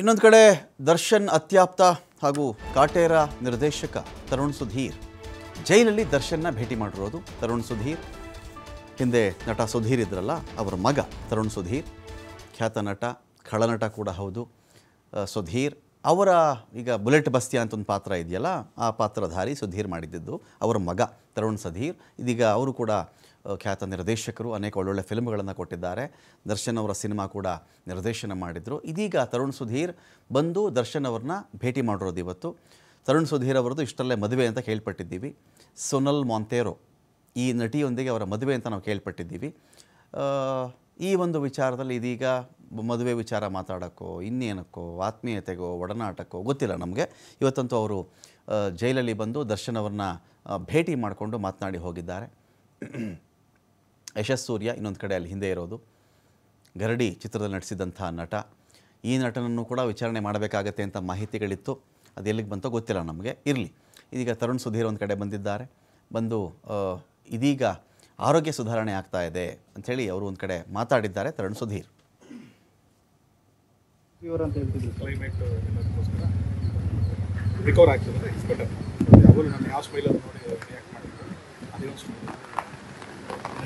ಇನ್ನೊಂದು ಕಡೆ ದರ್ಶನ್ ಅತ್ಯಾಪ್ತ ಹಾಗೂ ಕಾಟೇರ ನಿರ್ದೇಶಕ ತರುಣ್ ಸುಧೀರ್. ಜೈಲಲ್ಲಿ ದರ್ಶನ್ನ ಭೇಟಿ ಮಾಡಿರೋದು ತರುಣ್ ಸುಧೀರ್. ಹಿಂದೆ ನಟ ಸುಧೀರ್ ಇದ್ರಲ್ಲ, ಅವರ ಮಗ ತರುಣ್ ಸುಧೀರ್. ಖ್ಯಾತ ನಟ ಖಳನಟ ಕೂಡ ಹೌದು. ಸುಧೀರ್. ಅವರ ಈಗ ಬುಲೆಟ್ ಬಸ್ತಿಯ ಅಂತ ಒಂದು ಪಾತ್ರ ಇದೆಯಲ್ಲ, ಆ ಪಾತ್ರಧಾರಿ ಸುಧೀರ್ ಮಾಡಿದ್ದು. ಅವರ ಮಗ ತರುಣ್ ಸುಧೀರ್. ಇದೀಗ ಅವರು ಕೂಡ ಖ್ಯಾತ ನಿರ್ದೇಶಕರು, ಅನೇಕ ಒಳ್ಳೊಳ್ಳೆ ಫಿಲ್ಮ್ಗಳನ್ನು ಕೊಟ್ಟಿದ್ದಾರೆ. ದರ್ಶನ್ ಅವರ ಸಿನಿಮಾ ಕೂಡ ನಿರ್ದೇಶನ ಮಾಡಿದರು. ಇದೀಗ ತರುಣ್ ಸುಧೀರ್ ಬಂದು ದರ್ಶನ್ ಅವ್ರನ್ನ ಭೇಟಿ ಮಾಡಿರೋದು ಇವತ್ತು. ತರುಣ್ ಸುಧೀರ್ ಅವರದ್ದು ಇಷ್ಟಲ್ಲೇ ಮದುವೆ ಅಂತ ಕೇಳ್ಪಟ್ಟಿದ್ದೀವಿ. ಸೊನಲ್ ಮಾಂತೇರೋ ಈ ನಟಿಯೊಂದಿಗೆ ಅವರ ಮದುವೆ ಅಂತ ನಾವು ಕೇಳ್ಪಟ್ಟಿದ್ದೀವಿ. ಈ ಒಂದು ವಿಚಾರದಲ್ಲಿ ಇದೀಗ ಮದುವೆ ವಿಚಾರ ಮಾತಾಡೋಕ್ಕೋ, ಇನ್ನೇನಕ್ಕೋ, ಆತ್ಮೀಯತೆಗೋ, ಒಡನಾಟಕ್ಕೋ ಗೊತ್ತಿಲ್ಲ ನಮಗೆ. ಇವತ್ತಂತೂ ಅವರು ಜೈಲಲ್ಲಿ ಬಂದು ದರ್ಶನ್ ಭೇಟಿ ಮಾಡಿಕೊಂಡು ಮಾತನಾಡಿ ಹೋಗಿದ್ದಾರೆ. ಯಶಸ್ ಸೂರ್ಯ ಇನ್ನೊಂದು ಕಡೆ ಅಲ್ಲಿ ಹಿಂದೆ ಇರೋದು. ಗರಡಿ ಚಿತ್ರದಲ್ಲಿ ನಟಿಸಿದಂಥ ನಟ. ಈ ನಟನನ್ನು ಕೂಡ ವಿಚಾರಣೆ ಮಾಡಬೇಕಾಗತ್ತೆ ಅಂತ ಮಾಹಿತಿಗಳಿತ್ತು. ಅದು ಎಲ್ಲಿಗೆ ಬಂತೋ ಗೊತ್ತಿಲ್ಲ ನಮಗೆ. ಇರಲಿ. ಇದೀಗ ತರುಣ್ ಸುಧೀರ್ ಒಂದು ಕಡೆ ಬಂದಿದ್ದಾರೆ. ಬಂದು ಇದೀಗ ಆರೋಗ್ಯ ಸುಧಾರಣೆ ಆಗ್ತಾ ಇದೆ ಅಂಥೇಳಿ ಅವರು ಒಂದು ಕಡೆ ಮಾತಾಡಿದ್ದಾರೆ. ತರುಣ್ ಸುಧೀರ್. ಫೀವರ್ ಅಂತ ಹೇಳ್ತಿದ್ರು ಕ್ಲೈಮೇಟ್ ಎಲ್ಲದಕ್ಕೋಸ್ಕರ ರಿಕವರ್ ಆಗ್ತದೆ ಯಾವಾಗಲೂ ನಾನು ಯಾವ ಸ್ಮೈಲಲ್ಲಿ ನೋಡಿ ರಿಯಾಕ್ಟ್ ಮಾಡಿದ್ರು ಅದೇ ಒಂದು ಸ್ಮೈಲ್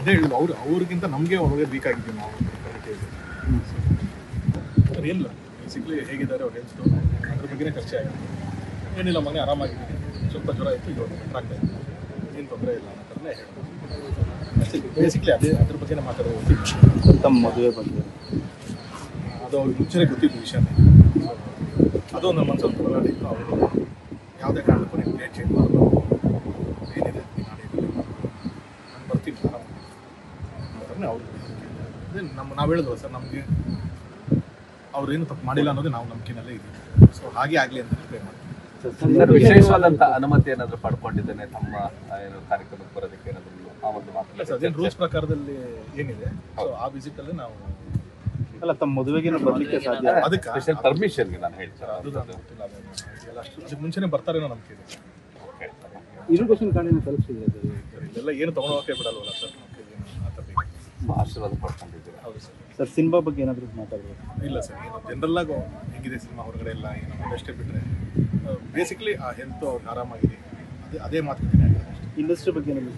ಅದೇ ಹೇಳುದು ಅವ್ರು ಅವ್ರಿಗಿಂತ ನಮಗೆ ಒಳಗೆ ವೀಕ್ ಆಗಿದ್ದೀವಿ ನಾವು ಅವ್ರು ಏನಿಲ್ಲ ಬೇಸಿಕ್ಲಿ ಹೇಗಿದ್ದಾರೆ ಅವ್ರು ಹೆಲ್ತ್ ಅದ್ರ ಬಗ್ಗೆನೇ ಖರ್ಚೆ ಆಗಿದೆ. ಏನಿಲ್ಲ ಮನೆ ಆರಾಮಾಗಿದ್ದೀನಿ. ಸ್ವಲ್ಪ ಜ್ವರ ಇತ್ತು ಇವಾಗ ಬೆಟರ್ ಆಗ್ತಾ ಏನು ತೊಂದರೆ ಇಲ್ಲ. ಅನ್ನೋ ಥರನೇ ಹೇಳೋದು ಬೇಸಿಕ್ಲಿ ಅದೇ ಅದ್ರ ಬಗ್ಗೆ ಮಾತಾಡೋದು ತಮ್ಮ ಮದುವೆ ಬಗ್ಗೆ ಅದು ಅವ್ರಿಗೆ ಮುಂಚೆನೇ ಗೊತ್ತಿದ್ದ ವಿಷಯನೇ ಅದು ನಮ್ಮ ಮನಸ್ಸಲ್ಲಿ ಹೋರಾಡಿದ್ದು ಅವರು ಯಾವುದೇ ಕಾರಣಕ್ಕೂ ನೀವು ಡೇಟ್ ಚೇಂಜ್ ಮಾಡಬಾರ್ದು ಏನಿದೆ ನಾನು ಬರ್ತೀನಿ ಆರಾಮ ಅಂತಾನೆ ಅವರು ಅದೇ ನಮ್ಮ ನಾವು ಹೇಳಿದ್ವಲ್ಲ ಸರ್ ನಮಗೆ ಅವ್ರೇನು ತಪ್ಪು ಮಾಡಿಲ್ಲ ಅನ್ನೋದೇ ನಾವು ನಂಬಿಕೆನಲ್ಲೇ ಇದ್ದೀವಿ ಸೊ ಹಾಗೆ ಆಗಲಿ ಅಂತ ಪ್ರೇ ಸರ್ ವಿಶೇಷವಾದಂತ ಅನುಮತಿ ಏನಾದ್ರು ಪಡ್ಕೊಂಡಿದ್ದೇನೆ ತಮ್ಮ ಏನು ಕಾರ್ಯಕ್ರಮಕ್ಕೆ ಬರೋದಕ್ಕೆ ಏನಾದ್ರು ಆ ಒಂದು ಮಾತು ರೂಲ್ಸ್ ಪ್ರಕಾರದಲ್ಲಿ ಏನಿದೆ? ಸೊ ಆ ವಿಸಿಟಲ್ಲಿ ನಾವು ಅಲ್ಲ ತಮ್ಮ ಮದುವೆಗೆ ಬರ್ಲಿಕ್ಕೆ ಸಾಧ್ಯ? ಅದಕ್ಕೆ ಸ್ಪೆಷಲ್ ಪರ್ಮಿಷನ್ಗೆ ನಾನು ಹೇಳ್ತಾರೆ ಅದು ನನಗೆ ಗೊತ್ತಿಲ್ಲ ಅಷ್ಟು ಅದಕ್ಕೆ ಮುಂಚೆನೇ ಬರ್ತಾರೇನೋ ನಂಬಿಕೆ ಇದೆ. ಇರುಗೇಷನ್ ಕಾರ್ಡ್ ಏನು ಸರ್. ಇದೆಲ್ಲ ಏನು ತೊಗೊಂಡೋಗಕ್ಕೆ ಬಿಡಲ್ವಲ್ಲ ಸರ್ ನಮ್ಗೆ ಏನು ಆ ಥರ ಬೇಕು. ಆಶೀರ್ವಾದ ಪಡ್ಕೊಂಡಿದ್ದೀರಾ? ಹೌದು ಸರ್. ಸರ್ ಸಿನಿಮಾ ಬಗ್ಗೆ ಏನಾದರೂ ಮಾತಾಡಬೇಕು ಇಲ್ಲ ಸರ್ ಏನು ಜನರಲ್ ಆಗೋ ಹೆಂಗಿದೆ ಸಿನಿಮಾ ಹೊರಗಡೆ ಎಲ್ಲ ಏನೋ ಅಷ್ಟೇ ಬಿಟ್ಟರೆ ಬೇಸಿಕಲಿ ಆ ಹೆಲ್ತ್ ಅವ್ರಿಗೆ ಆರಾಮಾಗಿದೆ ಅದೇ ಅದೇ ಮಾತುಕತೆ ಇಂಡಸ್ಟ್ರಿ ಬಗ್ಗೆ ಏನಾದ್ರು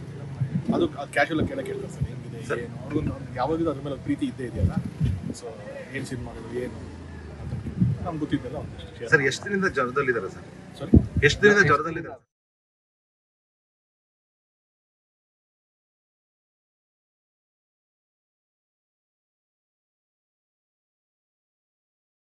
ಅದು ಅದು ಕ್ಯಾಶುವಲ್ ಆಗಿ ಕೇಳಕ್ಕೆ ಕೇಳ್ತಾರೆ ಸರ್ ಹೆಂಗಿದೆ ಏನು? ಅವ್ರಿಗೂ ಯಾವಾಗಲೂ ಅದ್ರ ಮೇಲೆ ಪ್ರೀತಿ ಇದ್ದೇ ಇದೆಯಲ್ಲ? ಸೊ ಏನು ಸಿನಿಮಾಗಳು ಏನು? ಅಂತ ನಮ್ಗೆ ಗೊತ್ತಿದ್ದಲ್ಲ ಒಂದಿಷ್ಟು ಸರ್ ಎಷ್ಟು ದಿನದಿಂದ ಜ್ವರದಲ್ಲಿದ್ದಾರೆ ಸರ್? ಸಾರಿ ಎಷ್ಟು ದಿನದಿಂದ ಜ್ವರದಲ್ಲಿದ್ದಾರೆ?